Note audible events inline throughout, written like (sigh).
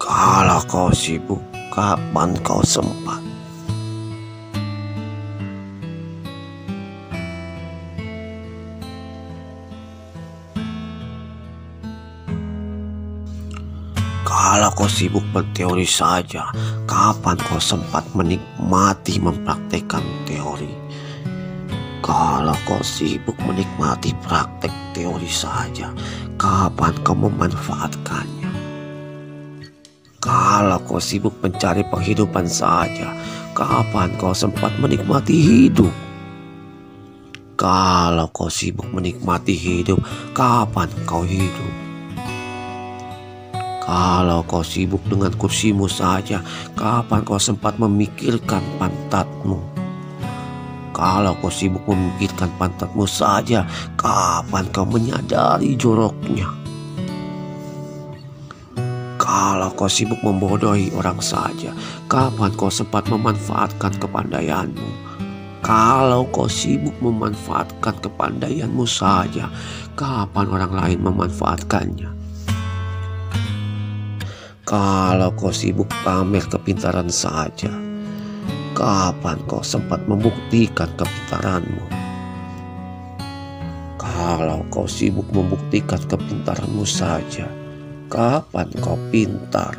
Kala kau sibuk, kapan kau sempat? Kalau kau sibuk berteori saja, kapan kau sempat menikmati mempraktekkan teori? Kalau kau sibuk menikmati praktek teori saja, kapan kau memanfaatkannya? Kalau kau sibuk mencari penghidupan saja, kapan kau sempat menikmati hidup? Kalau kau sibuk menikmati hidup, kapan kau hidup? Kalau kau sibuk dengan kursimu saja, kapan kau sempat memikirkan pantatmu? Kalau kau sibuk memikirkan pantatmu saja, kapan kau menyadari joroknya? Kalau kau sibuk membodohi orang saja, kapan kau sempat memanfaatkan kepandaianmu? Kalau kau sibuk memanfaatkan kepandaianmu saja, kapan orang lain memanfaatkannya? Kalau kau sibuk pamer kepintaran saja, kapan kau sempat membuktikan kepintaranmu? Kalau kau sibuk membuktikan kepintaranmu saja, kapan kau pintar?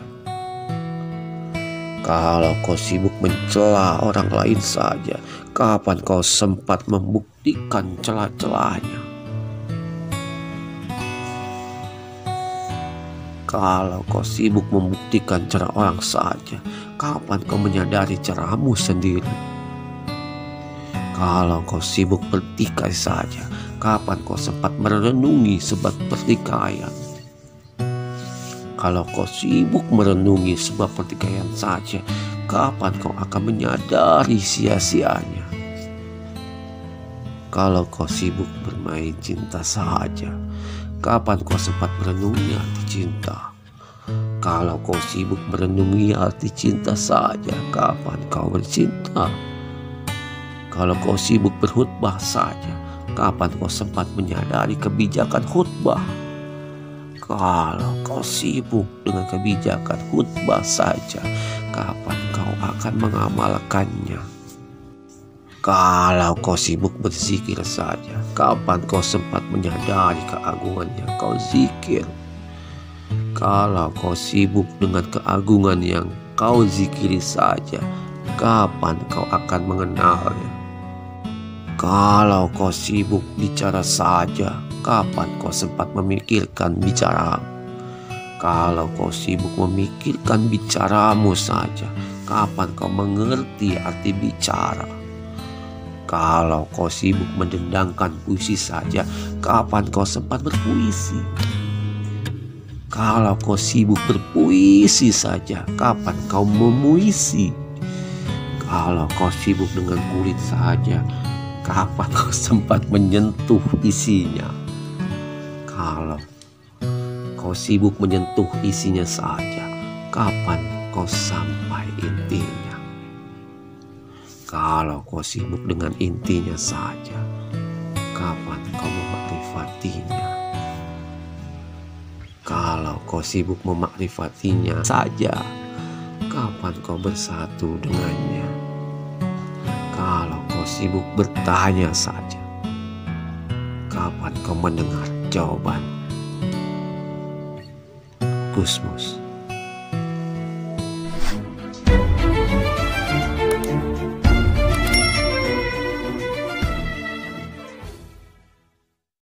Kalau kau sibuk mencela orang lain saja, kapan kau sempat membuktikan celah-celahnya? Kalau kau sibuk membuktikan cara orang saja, kapan kau menyadari caramu sendiri? Kalau kau sibuk bertikai saja, kapan kau sempat merenungi sebab pertikaian? Kalau kau sibuk merenungi sebab pertikaian saja, kapan kau akan menyadari sia-sianya? Kalau kau sibuk bermain cinta saja, Kapan kau sempat merenungi arti cinta? Kalau kau sibuk merenungi arti cinta saja, kapan kau bercinta? Kalau kau sibuk berkhutbah saja, kapan kau sempat menyadari kebijakan khutbah? Kalau kau sibuk dengan kebijakan khutbah saja, kapan kau akan mengamalkannya? Kalau kau sibuk berzikir saja, kapan kau sempat menyadari keagungan yang kau zikir? Kalau kau sibuk dengan keagungan yang kau zikiri saja, kapan kau akan mengenalnya? Kalau kau sibuk bicara saja, kapan kau sempat memikirkan bicara? Kalau kau sibuk memikirkan bicaramu saja, kapan kau mengerti arti bicara? Kalau kau sibuk mendendangkan puisi saja, kapan kau sempat berpuisi? Kalau kau sibuk berpuisi saja, kapan kau memuisi? Kalau kau sibuk dengan kulit saja, kapan kau (laughs) sempat menyentuh isinya? Kalau kau sibuk menyentuh isinya saja, kapan kau sampai intinya? Kalau kau sibuk dengan intinya saja, kapan kau memakrifatinya? Kalau kau sibuk memakrifatinya saja, kapan kau bersatu dengannya? Sibuk bertanya saja, kapan kau mendengar jawaban? Gusmus